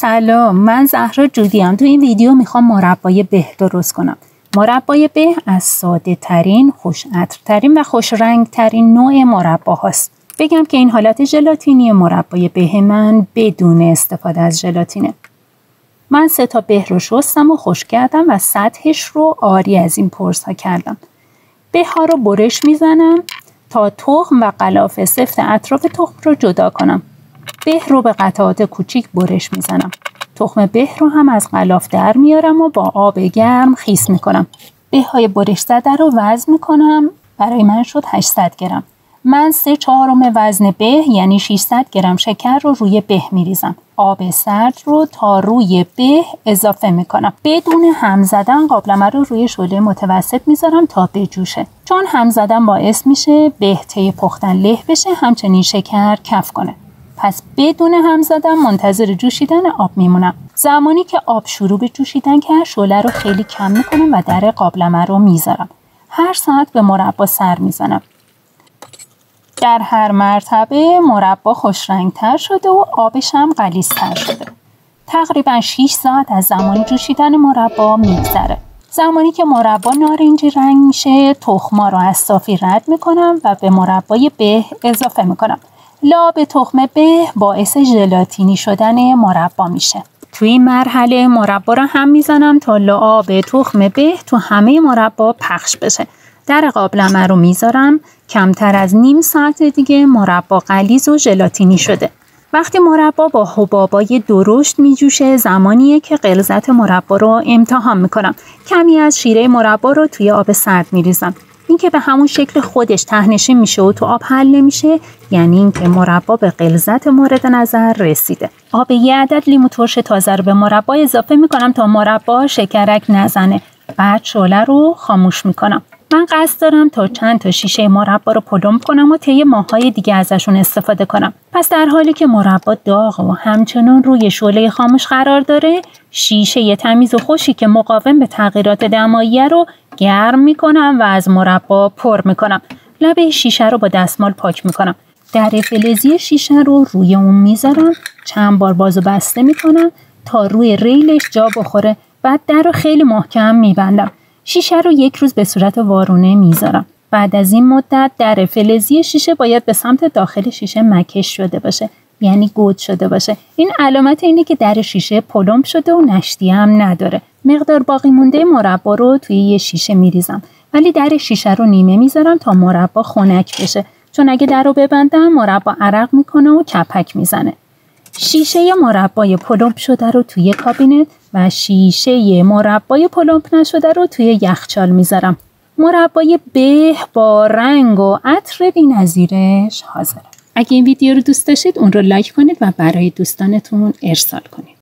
سلام من زهرا جودیم تو این ویدیو می‌خوام مربای به درست کنم. مربای به از ساده ترین خوش ترین و خوش رنگ ترین نوع مربا هاست. بگم که این حالت ژلاتینی مربای به من بدون استفاده از ژلاتینه. من سه تا به رو شستم و خوش کردم و سطحش رو آری از این پرس ها کردم. به ها رو برش می‌زنم تا تخم و قلاف سفت اطراف تخم رو جدا کنم. به رو به قطعات کوچیک برش می‌زنم. تخم به رو هم از غلاف در میارم و با آب گرم خیس می‌کنم. به های برش زده رو وزن می‌کنم. برای من شد 800 گرم. من سه چهارم وزن به یعنی 600 گرم شکر رو روی به میریزم. آب سرد رو تا روی به اضافه می‌کنم. بدون هم زدن قابلمه رو روی شعله متوسط می‌ذارم تا بجوشه. چون هم زدن باعث میشه به طی پختن له بشه همچنین شکر کف کنه. پس بدون هم زدن منتظر جوشیدن آب میمونم. زمانی که آب شروع به جوشیدن کرد شعله رو خیلی کم می‌کنم و در قابلمه رو می‌ذارم. هر ساعت به مربا سر می‌زنم. در هر مرتبه مربا خوش تر شده و آبش هم تر شده. تقریبا 6 ساعت از زمان جوشیدن مربا میگذره. زمانی که مربا نارنجی رنگ میشه تخما رو از صافی رد می‌کنم و به مربای به اضافه می‌کنم. لاب تخم به باعث ژلاتینی شدن مربا میشه. توی این مرحله مربا رو هم می‌زنم تا لعاب تخم به تو همه مربا پخش بشه. در قابلمه رو می‌ذارم. کمتر از نیم ساعت دیگه مربا قلیز و ژلاتینی شده. وقتی مربا با حبابای درشت میجوشه زمانیه که غلظت مربا رو امتحان می‌کنم. کمی از شیره مربا رو توی آب سرد میریزم. اینکه به همون شکل خودش تهنشین میشه و تو آب حل نمیشه یعنی اینکه مربا به غلظت مورد نظر رسیده. آب یه عدد لیمو ترش تازه رو به مربا اضافه می‌کنم تا مربا شکرک نزنه. بعد شعله رو خاموش می‌کنم. من قصد دارم تا چند تا شیشه مربا رو پلم کنم و طی ماهای دیگه ازشون استفاده کنم. پس در حالی که مربا داغ و همچنان روی شعله خاموش قرار داره شیشه تمیز و خوشی که مقاوم به تغییرات دمایی رو گرم می‌کنم و از مربا پر می‌کنم. لبه شیشه رو با دستمال پاک می‌کنم. در فلزی شیشه رو روی اون می‌ذارم. چند بار باز و بسته می‌کنم تا روی ریلش جا بخوره بعد در رو خیلی محکم میبندم. شیشه رو یک روز به صورت وارونه می‌ذارم. بعد از این مدت در فلزی شیشه باید به سمت داخل شیشه مکش شده باشه یعنی گود شده باشه. این علامت اینه که در شیشه پلم شده و نشتی هم نداره. مقدار باقی مونده مربا رو توی یه شیشه میریزم. ولی در شیشه رو نیمه می‌ذارم تا مربا خنک بشه. چون اگه در رو ببندم مربا عرق می‌کنه و کپک می‌زنه. شیشه مربای پلمپ شده رو توی کابینت و شیشه مربای پلمپ نشده رو توی یخچال می‌ذارم. مربای به با رنگ و عطر بی‌نظیرش حاضره اگه این ویدیو رو دوست داشتید اون رو لایک کنید و برای دوستانتون ارسال کنید.